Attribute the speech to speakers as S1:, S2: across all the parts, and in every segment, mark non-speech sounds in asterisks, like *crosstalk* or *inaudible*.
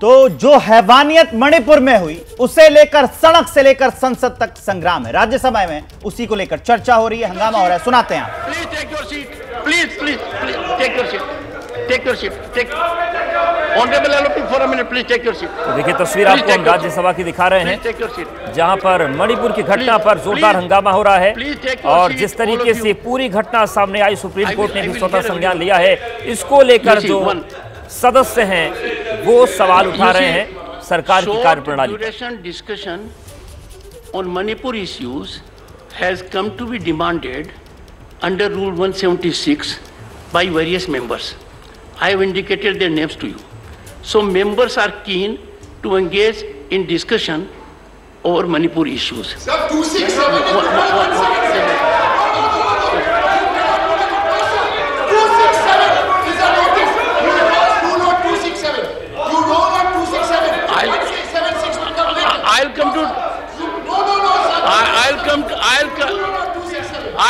S1: तो जो हैवानियत मणिपुर में हुई उसे लेकर सड़क से लेकर संसद तक संग्राम है। राज्यसभा में उसी को लेकर चर्चा हो रही है हंगामा हो रहा है। सुनाते हैं
S2: please take your seat please please take your seat
S3: तो देखिए तस्वीर आपको हम राज्यसभा की दिखा रहे हैं जहाँ पर मणिपुर की घटना पर जोरदार हंगामा हो रहा है और जिस तरीके से पूरी घटना सामने आई सुप्रीम कोर्ट ने भी स्वतः संज्ञान लिया है। इसको लेकर जो सदस्य हैं वो सवाल उठा रहे हैं सरकार की कार्यप्रणाली
S2: discussion on Manipur issues has come to be demanded under rule 176 seventy six by
S4: various members I
S2: have indicated their names
S4: to you so members are keen to engage in discussion over Manipur issues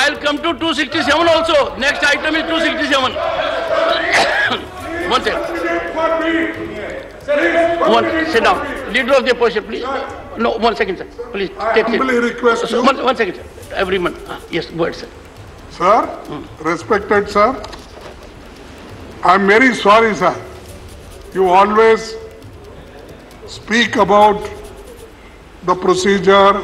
S2: I'll
S4: come
S2: to
S4: 267
S2: also. Next item is 267. *coughs* One second. One, sit down. Leader of the opposition, please. No, one second, sir. Please, take it.
S5: humbly request
S2: So,
S5: you-
S2: One, one second, sir. Everyone, ah, yes, go ahead, sir.
S5: Sir, respected sir, I'm very sorry, sir. You always speak about the procedure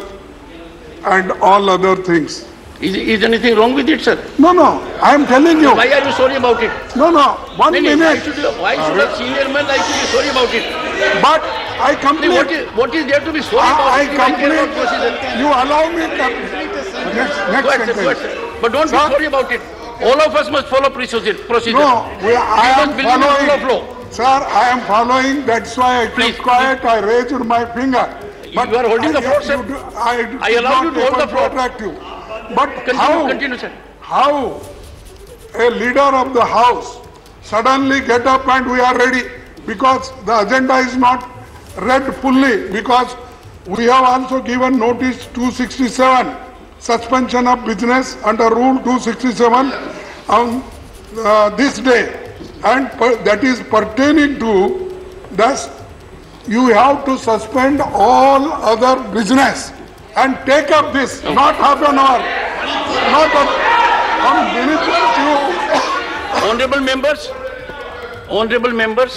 S5: and all other things.
S2: Is, is anything wrong with it, sir?
S5: No, no, I am telling you.
S2: Why are you sorry about it?
S5: No, no, one
S2: No, no, Why should, you, why should a senior man like to be sorry about it?
S5: But I
S2: See, What is, what is there to be sorry about?
S5: I
S2: you about
S5: complete.
S2: procedure?
S5: You allow me. com- Next,
S2: Go
S5: next
S2: ahead, sir, go ahead, sir. But don't be sorry about it. All of us must follow procedure. procedure.
S5: No, we, I
S2: You
S5: am
S2: believe rule of law.
S5: Sir, I am following, that's why I
S2: Please,
S5: kept quiet, I raised my finger.
S2: But you are holding the
S5: I-
S2: floor, sir.
S5: do- I
S2: I allow you to hold the
S5: to
S2: floor.
S5: But
S2: Continue,
S5: how,
S2: continue, sir.
S5: how a leader of the house suddenly get up and we are ready because the agenda is not read fully because we have also given notice 267 suspension of business under rule 267 on uh, this day and per- that is pertaining to thus you have to suspend all other business and take up this not half an hour not on minute you
S2: Honorable members, honorable members,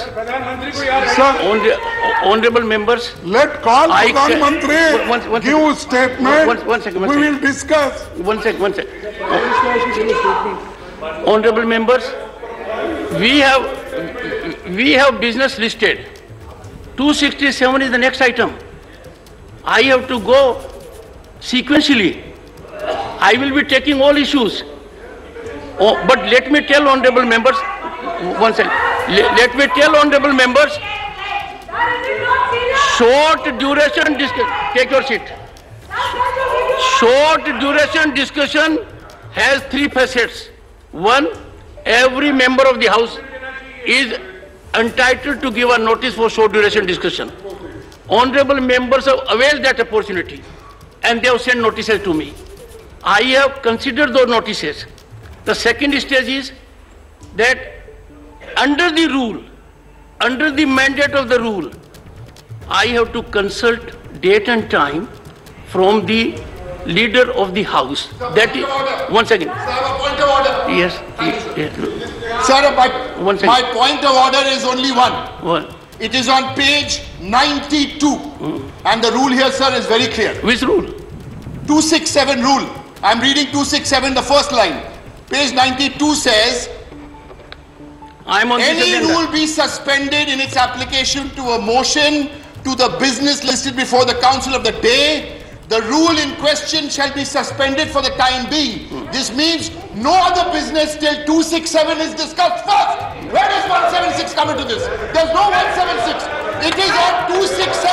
S5: sir
S2: honorable members,
S5: let call
S2: I
S5: Pradhan Mantri
S2: One- one
S5: give
S2: second.
S5: statement
S2: One- one second, one
S5: we
S2: second.
S5: will discuss
S2: one sec, one sec. Honorable members, we have, we have business listed. 267 is the next item. I have to go sequentially. I will be taking all issues. Oh, but let me tell honorable members, one second. Let, let me tell honorable members, short duration discussion, take your seat. Short duration discussion has three facets. One, every member of the house is entitled to give a notice for short duration discussion. Honorable members have availed that opportunity and they have sent notices to me. I have considered those notices. The second stage is that under the rule, under the mandate of the rule, I have to consult date and time from the leader of the house. That is, one second.
S4: Sir, a point of order.
S2: Yes,
S4: sir.
S2: yes.
S4: Sir, my,
S2: One second.
S4: my point of order is only one.
S2: One.
S4: It is on page 92. Mm. And the rule here, sir, is very clear.
S2: Which rule?
S4: 267 rule. I'm reading 267, the first line. Page 92 says,
S2: I am on
S4: Any rule be suspended in its application to a motion to the business listed before the council of the day, the rule in question shall be suspended for the time being. This means no other business till 267 is discussed first. Where does 176 come into this? There's no 176. It is on 267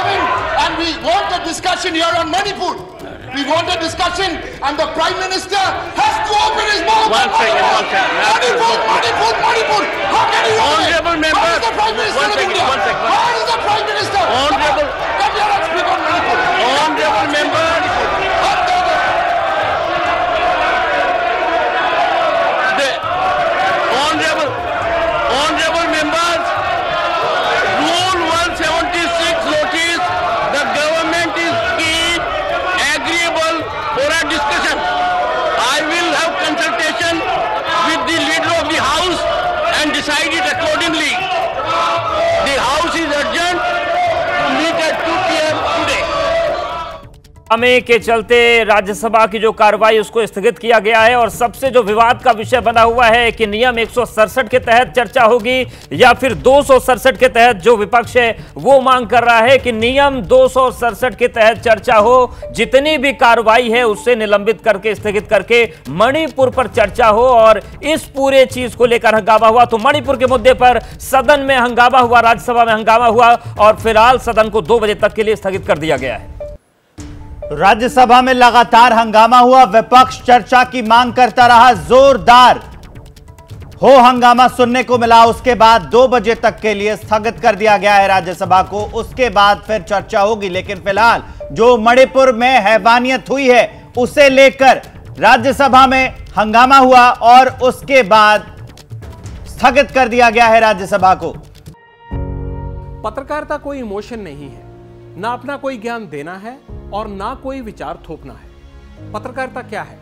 S4: and we want a discussion here on Manipur. We want a discussion and the Prime Minister has to open his mouth.
S2: One
S4: on
S2: second, one second.
S4: Manipur, Manipur, Manipur. How can he open it?
S2: Honorable
S4: How
S2: member.
S4: is the Prime Minister
S2: One
S4: of
S2: second,
S4: India?
S2: one second, one
S4: How is the Prime Minister?
S2: Honorable-
S4: Let me speak on
S3: हंगामे के चलते राज्यसभा की जो कार्रवाई, उसको स्थगित किया गया है और सबसे जो विवाद का विषय बना हुआ है कि नियम एक सौ सड़सठ के तहत चर्चा होगी या फिर दो सौ सड़सठ के तहत जो विपक्ष है, वो मांग कर रहा है कि नियम दो सौ सड़सठ के तहत चर्चा हो। जितनी भी कार्रवाई है, उससे निलंबित करके, स्थगित करके मणिपुर पर चर्चा हो और इस पूरे चीज़ को लेकर हंगामा हुआ। तो मणिपुर के मुद्दे पर सदन में हंगामा हुआ, राज्यसभा में हंगामा हुआ और फ़िलहाल सदन को दो बजे तक के लिए स्थगित कर दिया गया है।
S1: राज्यसभा में लगातार हंगामा हुआ, विपक्ष चर्चा की मांग करता रहा, जोरदार हो हंगामा सुनने को मिला। उसके बाद दो बजे तक के लिए स्थगित कर दिया गया है राज्यसभा को। उसके बाद फिर चर्चा होगी, लेकिन फ़िलहाल जो मणिपुर में हैवानियत हुई है, उसे लेकर राज्यसभा में हंगामा हुआ और उसके बाद स्थगित कर दिया गया है राज्यसभा को।
S6: पत्रकारिता कोई इमोशन नहीं है, ना अपना कोई ज्ञान देना है और ना कोई विचार थोपना है। पत्रकारिता क्या है?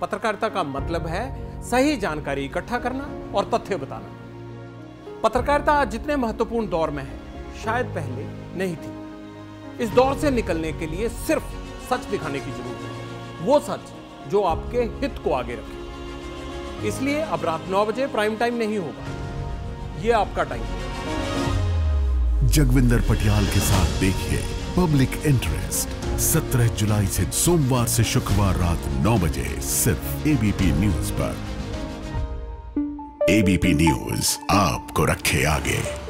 S6: पत्रकारिता का मतलब है सही जानकारी इकट्ठा करना और तथ्य बताना। पत्रकारिता आज जितने महत्वपूर्ण दौर में है, शायद पहले नहीं थी। इस दौर से निकलने के लिए सिर्फ़ सच दिखाने की ज़रूरत है। वो सच जो आपके हित को आगे रखे। इसलिए अब रात नौ बजे प्राइम टाइम नहीं होगा। ये आपका टाइम है।
S7: जगविंदर पटियाल के साथ देखिए पब्लिक इंटरेस्ट। 17 जुलाई से सोमवार से शुक्रवार रात 9 बजे सिर्फ़ एबीपी न्यूज़ पर। एबीपी न्यूज़ आपको रखे आगे।